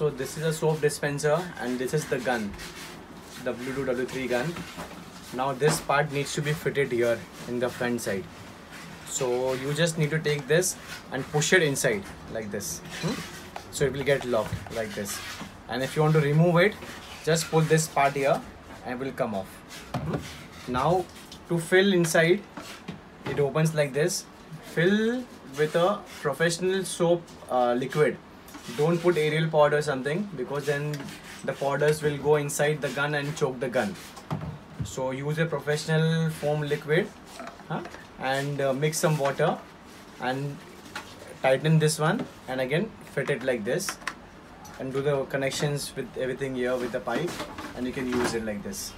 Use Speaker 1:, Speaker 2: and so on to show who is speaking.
Speaker 1: so this is a soap dispenser and this is the gun. W2 w3 gun. Now this part needs to be fitted here in the front side. So you just need to take this and push it inside like this. Hmm? so it will get locked like this. And if you want to remove it just pull this part here and it will come off. Hmm? now to fill inside it opens like this. Fill with a professional soap uh, liquid don't put Ariel powder or something because then the powders will go inside the gun and choke the gun so use a professional foam liquid huh? and uh, mix some water and tighten this one and again fit it like this and do the connections with everything here with the pipe and you can use it like this